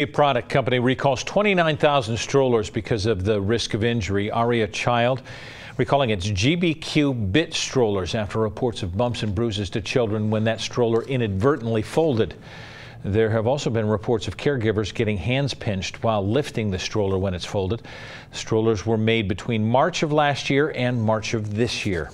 A product company recalls 29,000 strollers because of the risk of injury. Aria Child recalling its GB Qbit strollers after reports of bumps and bruises to children when that stroller inadvertently folded. There have also been reports of caregivers getting hands pinched while lifting the stroller when it's folded. Strollers were made between March of last year and March of this year.